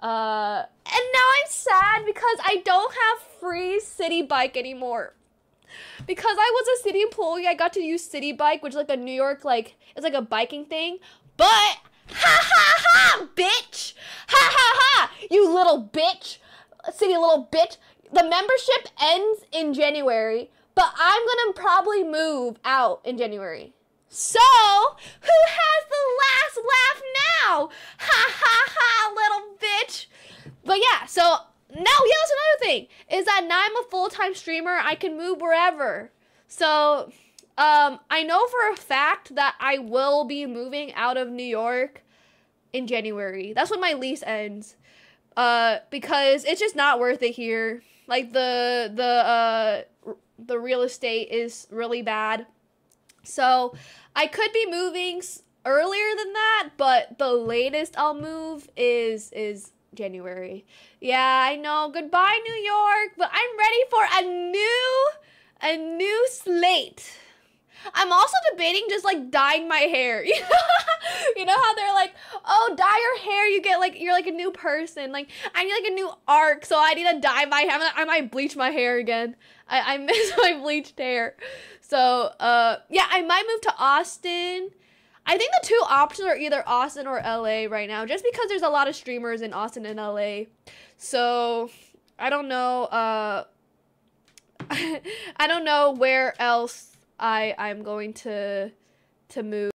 Uh, and now I'm sad because I don't have free Citi Bike anymore. Because I was a city employee, I got to use Citi Bike, which is like a New York like it's like a biking thing. But ha ha ha, bitch! Ha ha ha! You little bitch! City little bitch! The membership ends in January, but I'm gonna probably move out in January. So, who has the last laugh now? Ha ha ha, bitch. But yeah, so now, yeah, that's another thing is that now I'm a full time streamer. I can move wherever. So, um, I know for a fact that I will be moving out of New York in January. That's when my lease ends. Uh, because it's just not worth it here. Like the the uh the real estate is really bad. So I could be moving earlier than that, but the latest I'll move is is January. Yeah, I know. Goodbye, New York, but I'm ready for a new a new slate. I'm also debating just like dyeing my hair. You know, you know how they're like, oh, dye your hair, you get like you're like a new person. Like I need like a new arc, so I need to dye my hair. I might bleach my hair again. I, I miss my bleached hair. So uh yeah, I might move to Austin. I think the two options are either Austin or LA right now, just because there's a lot of streamers in Austin and LA. So I don't know. Uh, I don't know where else I I'm going to to move.